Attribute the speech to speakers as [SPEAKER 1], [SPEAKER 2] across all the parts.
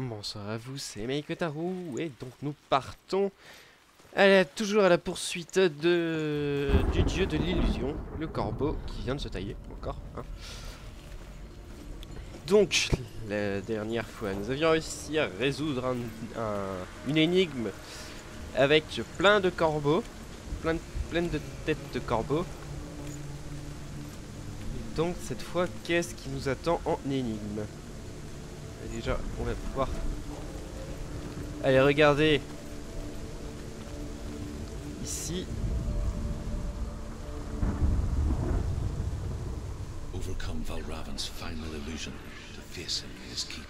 [SPEAKER 1] Bonsoir à vous, c'est Meikotaru et donc nous partons toujours à la poursuite du dieu de l'illusion, le corbeau qui vient de se tailler encore. Hein. Donc, la dernière fois, nous avions réussi à résoudre une énigme avec plein de corbeaux, plein de, têtes de corbeaux. donc, cette fois, qu'est-ce qui nous attend en énigme? Déjà, on va pouvoir... Allez, regardez. Ici. Overcome Valravan's final illusion to face him in his keep.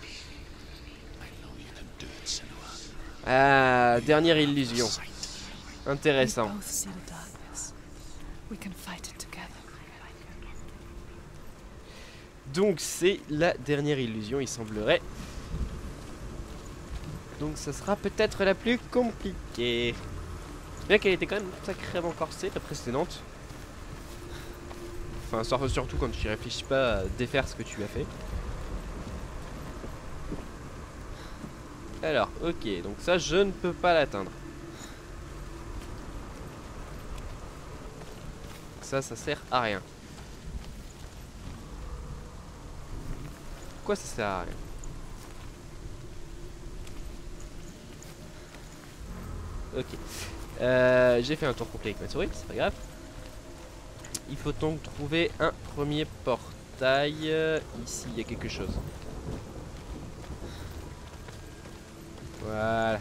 [SPEAKER 1] I know you can do it, Senua. Ah, dernière illusion. Intéressant. We can fight it together. Donc c'est la dernière illusion, il semblerait. Donc ça sera peut-être la plus compliquée. Bien qu'elle était quand même sacrément corsée, la précédente. Enfin, surtout quand tu réfléchis pas à défaire ce que tu as fait. Alors, ok, donc ça, je ne peux pas l'atteindre. Ça, ça sert à rien. Pourquoi ça sert à rien Ok. Euh, J'ai fait un tour complet avec ma souris, c'est pas grave. Il faut donc trouver un premier portail. Ici, il y a quelque chose. Voilà.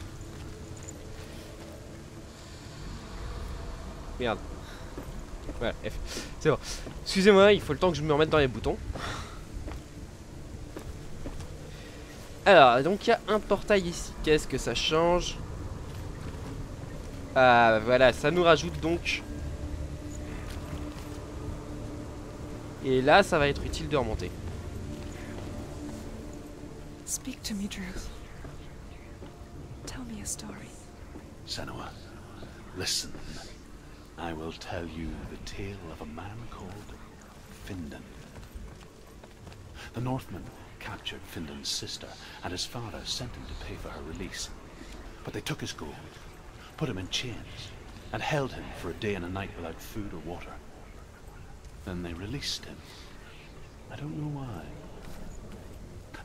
[SPEAKER 1] Merde. Voilà, F. C'est bon. Excusez-moi, il faut le temps que je me remette dans les boutons. Alors, donc il y a un portail ici. Qu'est-ce que ça change? Ah, voilà, ça nous rajoute donc... Et là, ça va être utile de remonter. Speak to me, Drew. Tell me a story. Senua, listen. I will tell you the tale of a man called Findan. The Northman captured Finland's sister, and his father sent him to pay for her release. But they took his gold, put him in chains, and held him for a day and a night without food or water. Then they released him. I don't know why.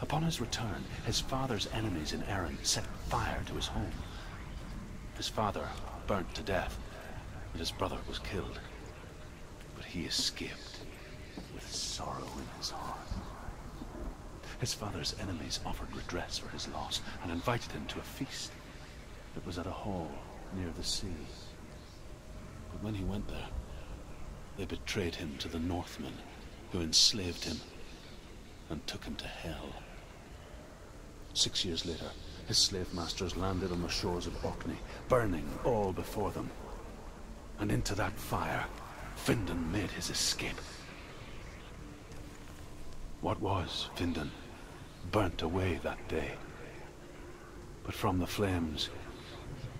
[SPEAKER 1] Upon his return, his father's enemies in Erin set fire to his home. His father burnt to death, and his brother was killed. But he escaped with sorrow in his heart. His father's enemies offered redress for his loss and invited him to a feast. It was at a hall near the sea. But when he went there, they betrayed him to the Northmen, who enslaved him and took him to hell. Six years later, his slave masters landed on the shores of Orkney, burning all before them. And into that fire, Findan made his escape. What was Findan? Burnt away that day. But from the flames,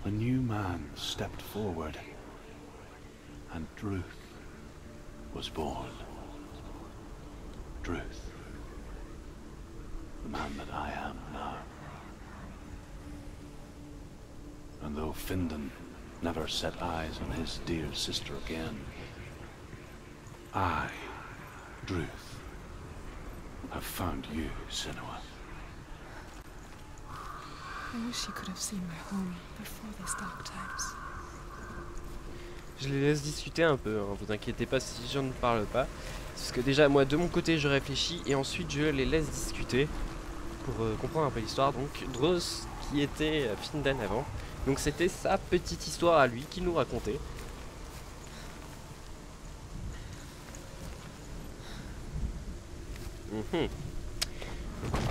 [SPEAKER 1] a new man stepped forward, and Druth was born. Druth, the man that I am now. And though Findan never set eyes on his dear sister again, I, Druth, have found you, Senua. I wish you could have seen my home before these dark times. Je les laisse discuter un peu, hein. vous inquiétez pas si je ne parle pas. Parce que déjà, moi de mon côté, je réfléchis et ensuite je les laisse discuter pour euh, comprendre un peu l'histoire. Donc, Dross, qui était euh, Findan avant, donc c'était sa petite histoire à lui qu'il nous racontait. Mhm.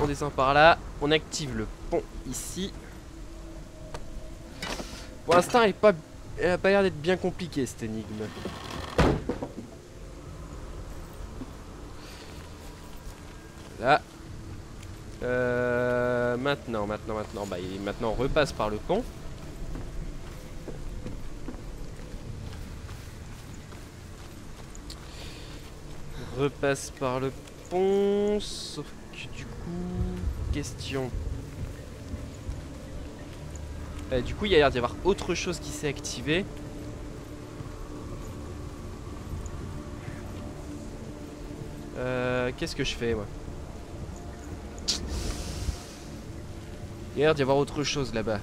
[SPEAKER 1] on descend par là, on active le pont ici. Pour l'instant, elle, pas, elle a pas l'air d'être bien compliquée cette énigme. Là. Euh, maintenant, maintenant, maintenant. Bah, maintenant, on repasse par le pont. repasse par le Sauf que du coup, question. Euh, du coup, il y a l'air d'y avoir autre chose qui s'est activé. Euh, Qu'est-ce que je fais, moi? Il y a l'air d'y avoir autre chose là-bas.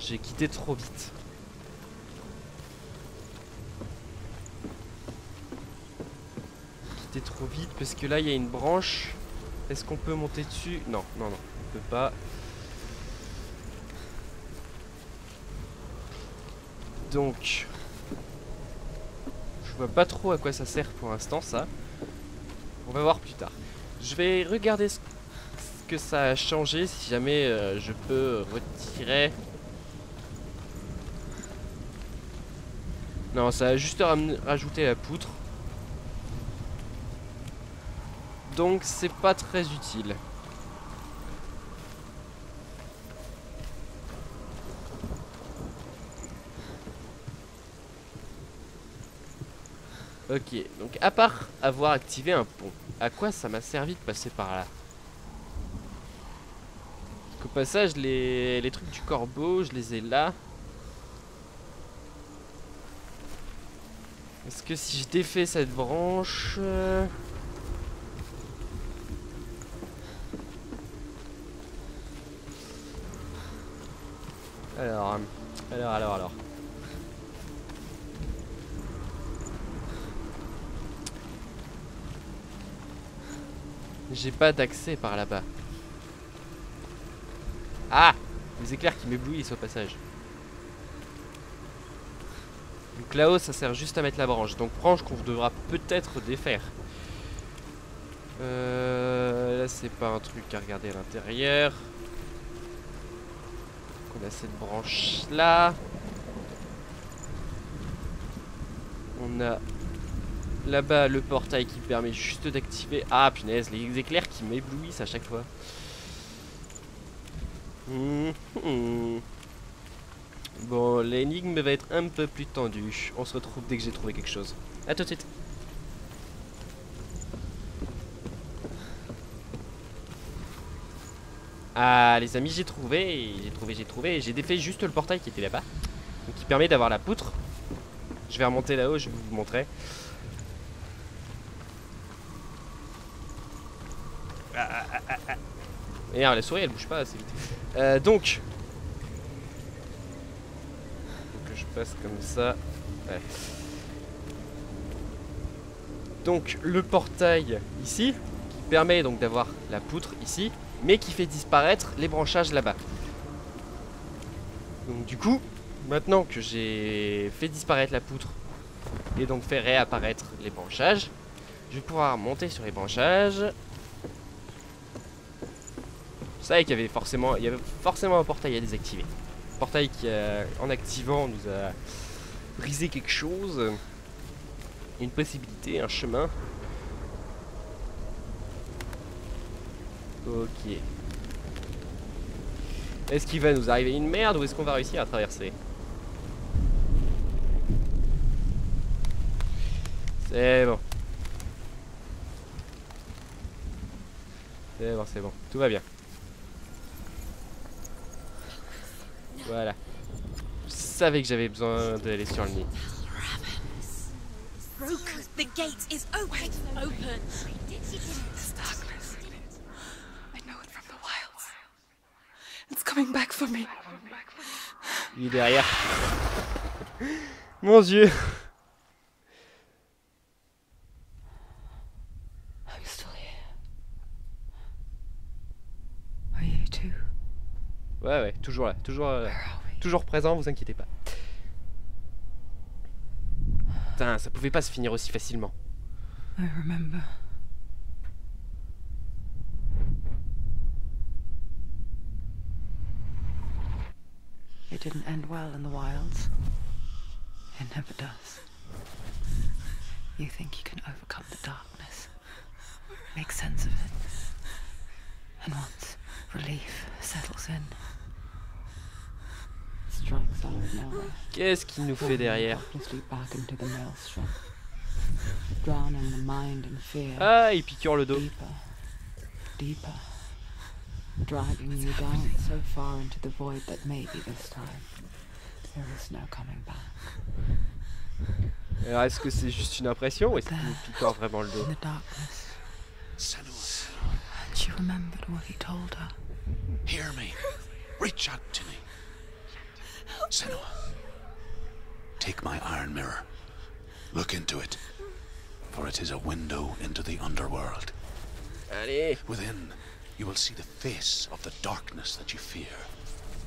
[SPEAKER 1] J'ai quitté trop vite. Trop vite parce que là, il y a une branche. Est-ce qu'on peut monter dessus? Non, non, non, on peut pas. Donc, je vois pas trop à quoi ça sert pour l'instant ça. On va voir plus tard. Je vais regarder ce que ça a changé si jamais euh, je peux retirer. Non, ça a juste rajouté la poutre. Donc c'est pas très utile. Ok, donc à part avoir activé un pont, à quoi ça m'a servi de passer par là Parce qu'au passage, les, les trucs du corbeau, je les ai là. Est-ce que si je défais cette branche... euh, Alors, euh, alors, alors, alors. J'ai pas d'accès par là-bas. Ah Les éclairs qui m'éblouissent au passage. Donc là-haut, ça sert juste à mettre la branche. Donc branche qu'on devra peut-être défaire. Euh, là, c'est pas un truc à regarder à l'intérieur. Cette branche là. On a là-bas le portail qui permet juste d'activer. Ah punaise, les éclairs qui m'éblouissent à chaque fois. Bon, l'énigme va être un peu plus tendue. On se retrouve dès que j'ai trouvé quelque chose. A tout de suite. Ah les amis j'ai trouvé, j'ai trouvé, j'ai trouvé, j'ai défait juste le portail qui était là-bas. Qui permet d'avoir la poutre. Je vais remonter là-haut, je vais vous montrer. Ah, ah, ah, ah, la souris elle bouge pas assez vite. Euh, donc. Faut que je passe comme ça. Ouais. Donc le portail ici, qui permet donc d'avoir la poutre ici, mais qui fait disparaître les branchages là-bas. Donc du coup, maintenant que j'ai fait disparaître la poutre et donc fait réapparaître les branchages, je vais pouvoir monter sur les branchages. Vous savez qu'il y avait forcément, forcément un portail à désactiver. Portail qui, euh, en activant, nous a brisé quelque chose. Une possibilité, un chemin. Ok. Est-ce qu'il va nous arriver une merde ou est-ce qu'on va réussir à traverser C'est bon. C'est bon, c'est bon. Tout va bien. Voilà. Je savais que j'avais besoin d'aller sur le nid.
[SPEAKER 2] This darkness. I know it from the wilds. It's coming back for me.
[SPEAKER 1] Il est derrière. Mon dieu.
[SPEAKER 2] I'm still here? Are you too?
[SPEAKER 1] Ouais, ouais, toujours là. Toujours, euh,
[SPEAKER 2] Where are we?
[SPEAKER 1] toujours présent, vous inquiétez pas. Putain, ça pouvait pas se finir aussi facilement.
[SPEAKER 2] I remember. Didn't end well in the wilds. It never does. You think you can overcome the darkness, make sense of it. And once relief settles in, strikes out of nowhere.
[SPEAKER 1] Qu'est-ce qu'il nous fait derrière
[SPEAKER 2] back into the maelstrom, drowning the mind in fear.
[SPEAKER 1] Ah, il piqûre le dos.
[SPEAKER 2] Deeper, deeper, dragging you down so far into the void that maybe this time there is no coming back.
[SPEAKER 1] Alors est-ce que c'est juste une impression ou est-ce qu'il nous picore vraiment le dos
[SPEAKER 2] In the darkness,
[SPEAKER 3] Senua,
[SPEAKER 2] and she remembered what he told her.
[SPEAKER 3] hear me. Reach out to me. Senua, take my iron mirror. Look into it, for it is a window into the underworld.
[SPEAKER 1] Allez
[SPEAKER 3] Within, you will see the face of the darkness that you fear.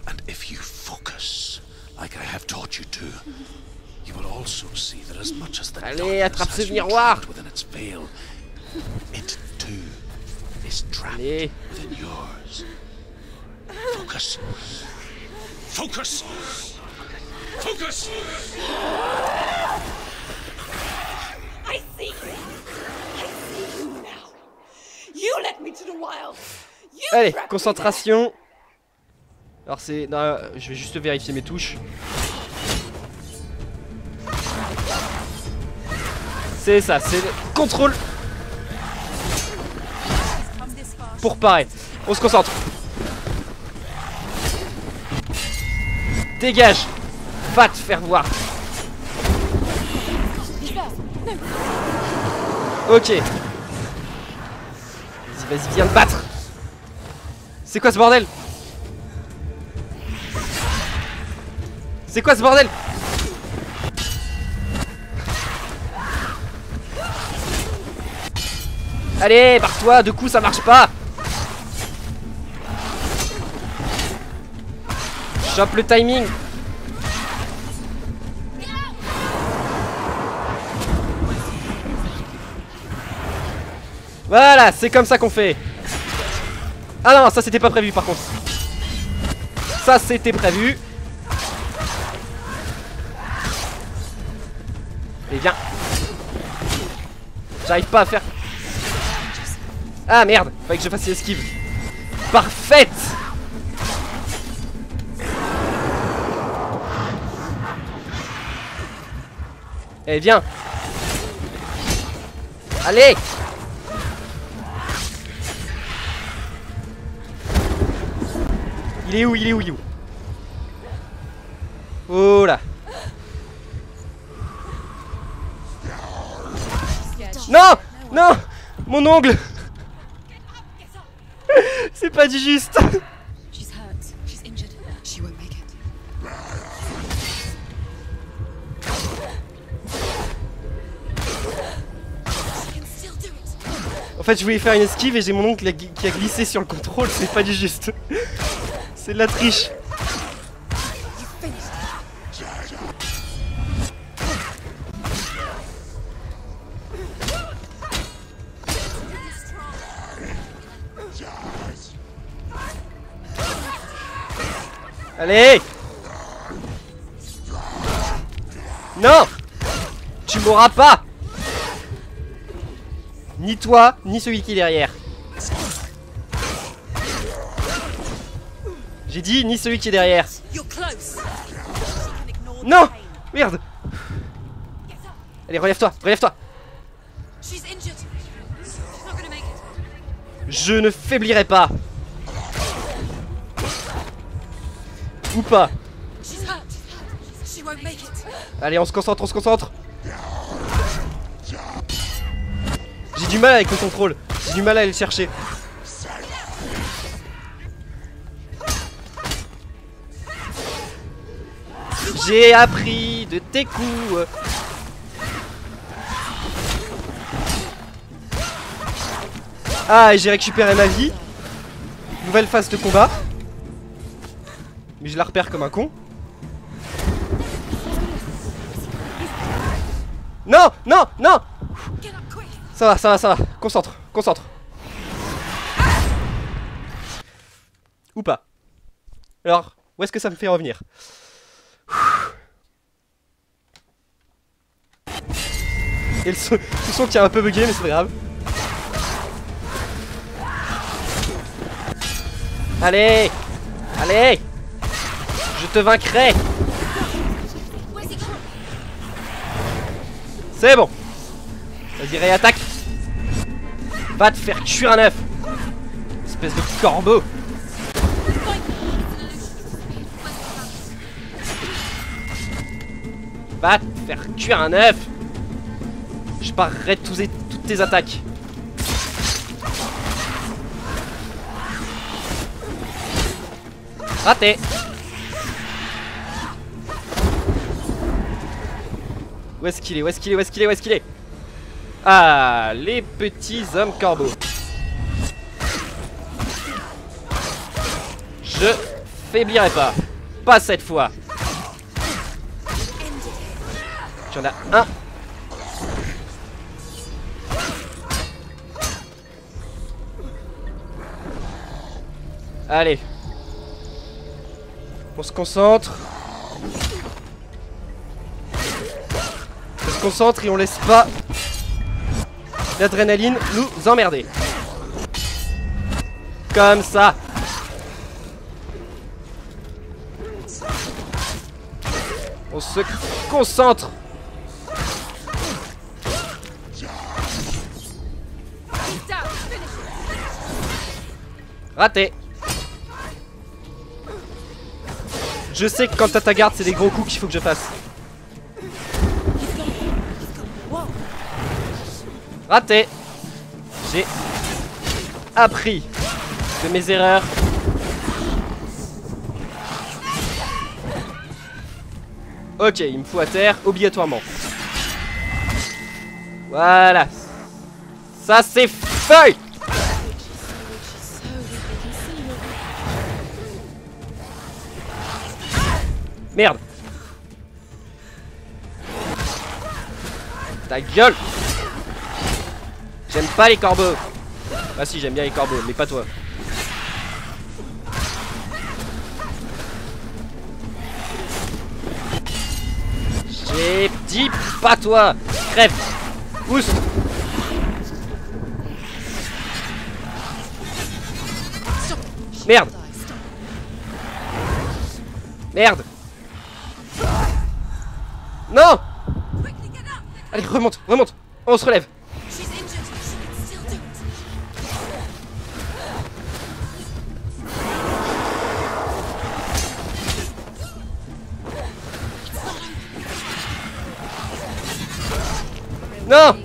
[SPEAKER 3] And if you focus, like I have taught you to, you will also see that as much as the
[SPEAKER 1] Allez,
[SPEAKER 3] darkness
[SPEAKER 1] attrape ce miroir.
[SPEAKER 3] within its veil, it too is trapped
[SPEAKER 1] Allez.
[SPEAKER 3] within yours. Focus. Focus. Focus.
[SPEAKER 1] Allez, concentration Alors c'est... Je vais juste vérifier mes touches. C'est ça, c'est le contrôle pour parer. On se concentre. Dégage Va te faire voir Ok. Vas-y, viens te battre. C'est quoi ce bordel? C'est quoi ce bordel? Allez, barre-toi, de coups ça marche pas. Chope le timing Voilà, c'est comme ça qu'on fait. Ah non, ça c'était pas prévu par contre. Ça c'était prévu. Et viens J'arrive pas à faire. Ah merde, fallait que je fasse esquive Parfaite. Eh viens Allez Il est où Il est où Il est où Oh là. Non Non Mon ongle. C'est pas du juste. En fait je voulais faire une esquive et j'ai mon oncle qui a glissé sur le contrôle, c'est pas du juste C'est de la triche. Allez. Non. Tu m'auras pas. Ni toi, ni celui qui est derrière. J'ai dit ni celui qui est derrière. Non. Merde. Allez, relève-toi, relève-toi. Je ne faiblirai pas Ou pas. Allez, on se concentre, on se concentre J'ai du mal avec le contrôle. J'ai du mal à aller le chercher. J'ai appris de tes coups. Ah, j'ai récupéré ma vie. Nouvelle phase de combat. Mais je la repère comme un con. Non, non, non. Ça va, ça va, ça va. Concentre, concentre. Ou pas. Alors, où est-ce que ça me fait revenir? Et le son, le son qui un peu bugué, mais c'est grave. Allez Allez Je te vaincrai? C'est bon Vas-y, réattaque Va te faire cuire un œuf Espèce de corbeau Va te faire cuire un œuf Je parerai tous et- toutes tes attaques. Raté Où est-ce qu'il est Où est-ce qu'il est Où est-ce qu'il est Où est-ce qu'il est? Ah, les petits hommes corbeaux. Je faiblirai pas. Pas cette fois. Tu en as un. Allez. On se concentre. On se concentre et on laisse pas l'adrénaline nous emmerder. Comme ça. On se concentre. Raté. Je sais que quand t'as ta garde, c'est des gros coups qu'il faut que je fasse. Raté. J'ai appris de mes erreurs. Ok, il me faut à terre, obligatoirement. Voilà. Ça, c'est fait Merde. Ta gueule. J'aime pas les corbeaux. Ah si j'aime bien les corbeaux mais pas toi. J'ai dit pas toi. Crève. Oust Merde. Merde Non Allez, remonte, remonte. On se relève. Non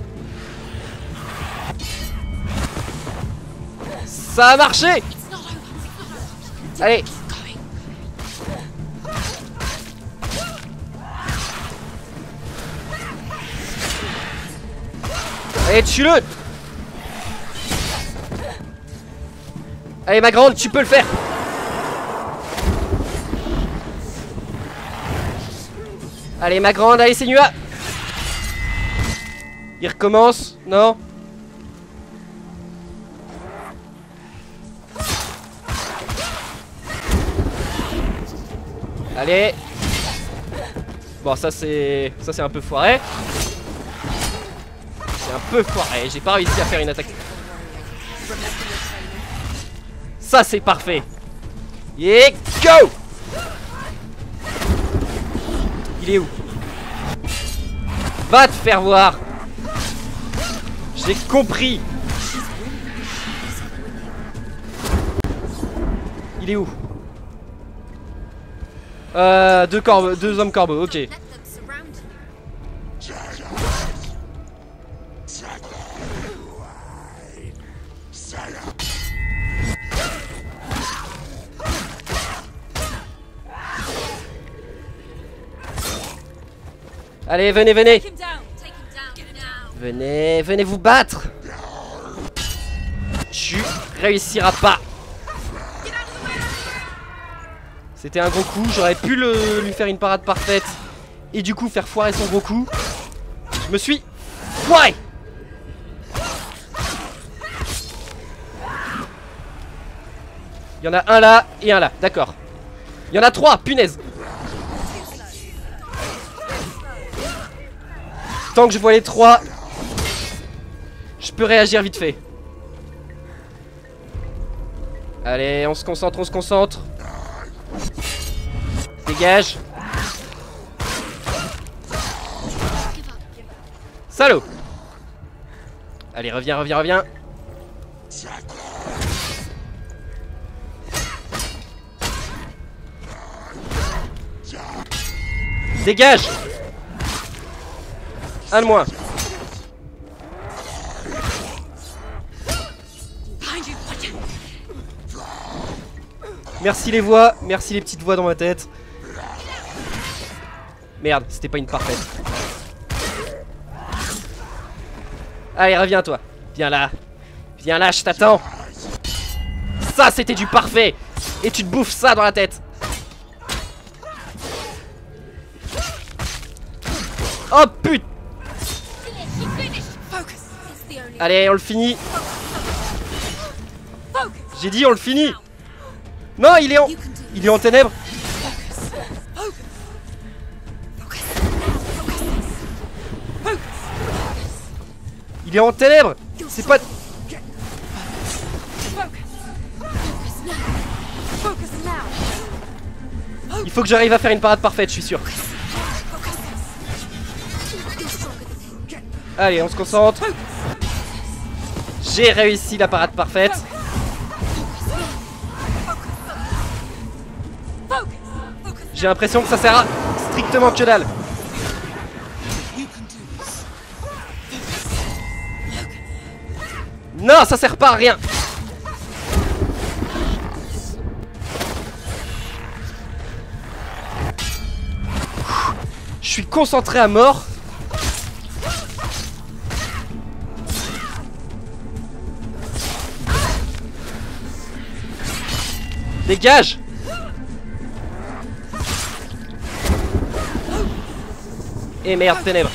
[SPEAKER 1] Ça a marché Allez tue-le Allez, ma grande, tu peux le faire! Allez, ma grande, allez, c'est Nua! Il recommence Non? Allez! Bon, ça c'est... Ça c'est un peu foiré. Un peu foiré. J'ai pas réussi à faire une attaque. Ça c'est parfait. Et go Il est où? Va te faire voir J'ai compris Il est où? Euh, deux corbeaux, deux hommes corbeaux, ok. Allez, venez, venez. Venez, venez vous battre. Tu réussiras pas. C'était un gros coup, j'aurais pu le, lui faire une parade parfaite Et du coup faire foirer son gros coup. Je me suis foiré. Il y en a un là et un là, d'accord. Il y en a trois, punaise Tant que je vois les trois, je peux réagir vite fait. Allez, on se concentre, on se concentre. Dégage. Salaud. Allez, reviens, reviens, reviens. Dégage Un de moins. Merci les voix, merci les petites voix dans ma tête. Merde, c'était pas une parfaite. Allez, reviens toi. Viens là. Viens là, je t'attends. Ça, c'était du parfait. Et tu te bouffes ça dans la tête. Oh putain Allez, on le finit. J'ai dit on le finit. Non, il est en... Il est en ténèbres. Il est en ténèbres. C'est pas... Il faut que j'arrive à faire une parade parfaite, je suis sûr. Allez, on se concentre. J'ai réussi la parade parfaite. J'ai l'impression que ça sert à strictement que dalle. Non, ça sert pas à rien. Je suis concentré à mort. Dégage Et merde, ténèbres.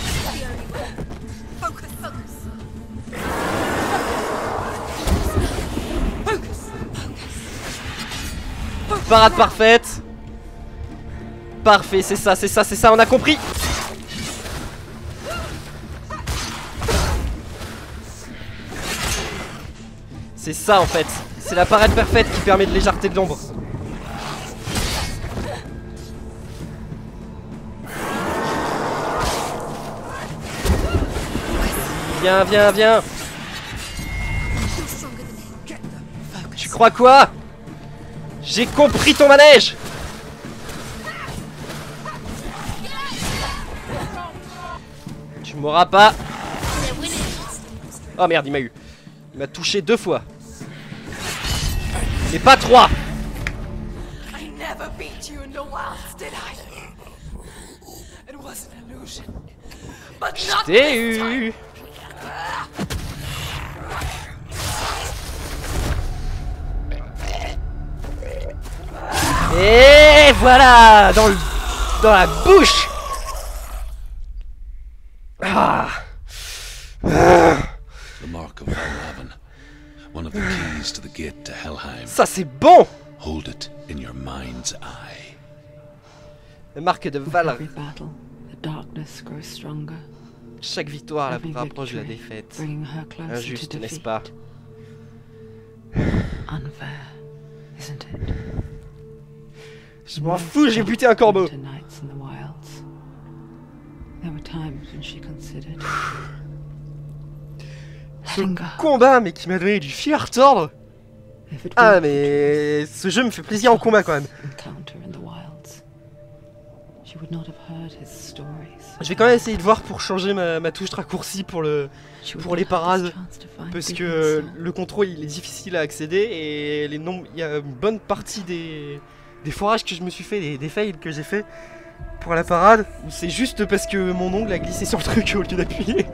[SPEAKER 1] Parade parfaite. Parfait, c'est ça, c'est ça, c'est ça, on a compris. C'est ça en fait. C'est la parade parfaite qui permet de légèreté de l'ombre. Viens, viens, viens. Tu crois quoi? J'ai compris ton manège Tu m'auras pas Oh merde, il m'a eu. Il m'a touché deux fois. Et pas trois
[SPEAKER 4] I never beat you in the wilds, did I? It was an illusion. But not
[SPEAKER 1] T'es
[SPEAKER 4] this time.
[SPEAKER 1] eu Et voilà Dans le... Dans la bouche Ah
[SPEAKER 3] Valravn. One of the keys to the gate to Helheim.
[SPEAKER 1] Ça c'est bon
[SPEAKER 3] Hold it in your mind's eye.
[SPEAKER 1] La marque de
[SPEAKER 2] With
[SPEAKER 1] Val.
[SPEAKER 2] every battle, the darkness grows stronger.
[SPEAKER 1] Chaque victoire la rapproche de la
[SPEAKER 2] victory
[SPEAKER 1] défaite.
[SPEAKER 2] bringing her closer
[SPEAKER 1] Injuste,
[SPEAKER 2] to
[SPEAKER 1] n'est-ce
[SPEAKER 2] defeat.
[SPEAKER 1] pas?
[SPEAKER 2] Unfair, isn't it?
[SPEAKER 1] Je m'en fous, j'ai buté un corbeau
[SPEAKER 2] Winter nights in the wilds. There were times when she considered
[SPEAKER 1] Combat, mais qui m'a donné du fil à retordre Ah mais... Ce jeu me fait plaisir en combat quand même. Je vais quand même essayer de voir pour changer ma, ma touche raccourci pour le... Pour les parades, Parce que le contrôle il est difficile à accéder et les nombres, il y a une bonne partie des, des forages que je me suis fait, des, des fails que j'ai fait pour la parade, où c'est juste parce que mon ongle a glissé sur le truc au lieu d'appuyer.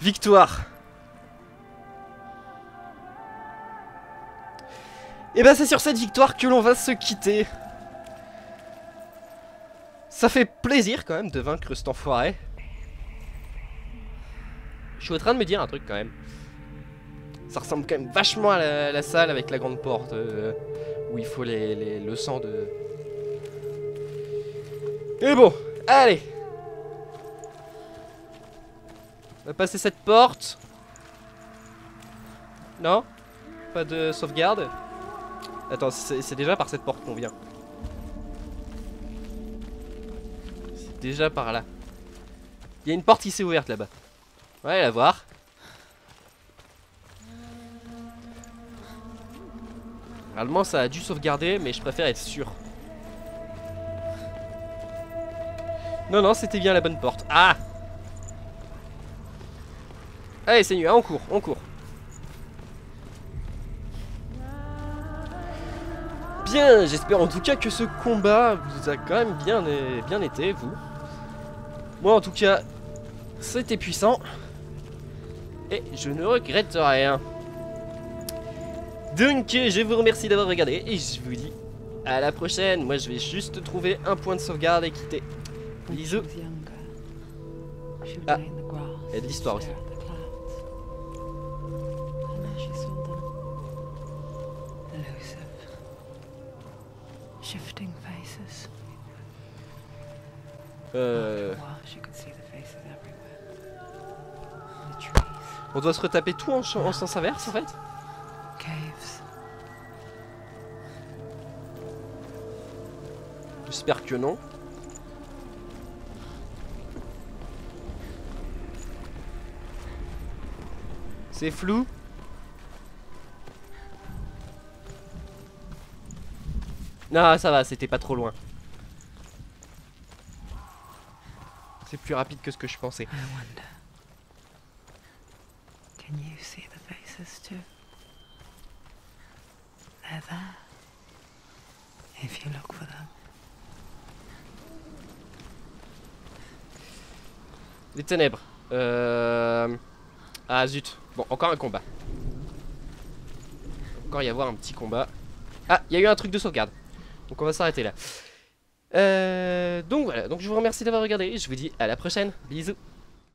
[SPEAKER 1] Victoire. Et ben c'est sur cette victoire que l'on va se quitter. Ça fait plaisir quand même de vaincre cet enfoiré. Je suis en train de me dire un truc quand même. Ça ressemble quand même vachement à la, salle avec la grande porte euh, où il faut les, les- le sang de... Et bon, allez On va passer cette porte. Non? Pas de sauvegarde? Attends, c'est déjà par cette porte qu'on vient. C'est déjà par là. Il y a une porte qui s'est ouverte là-bas. On va aller la voir. Normalement, ça a dû sauvegarder, mais je préfère être sûr. Non, non, c'était bien la bonne porte. Ah Allez, c'est on court, on court. Bien, j'espère en tout cas que ce combat vous a quand même bien, bien été, vous. Moi, en tout cas, c'était puissant. Et je ne regrette rien. Donc, je vous remercie d'avoir regardé et je vous dis à la prochaine. Moi, je vais juste trouver un point de sauvegarde et quitter. Bisous. Ah, a de l'histoire aussi.
[SPEAKER 2] Trees,
[SPEAKER 1] on doit se retaper tout en, en sens inverse en fait? J'espère que non. C'est flou. Non, ça va, c'était pas trop loin. C'est plus rapide que ce que je pensais.
[SPEAKER 2] Can you see the faces too? They're there. If you look for them.
[SPEAKER 1] Les ténèbres. Euh... Ah zut. Bon, encore un combat. Encore y avoir un petit combat. Ah, il y a eu un truc de sauvegarde. Donc on va s'arrêter là. Euh... Donc voilà, donc je vous remercie d'avoir regardé. Je vous dis à la prochaine. Bisous.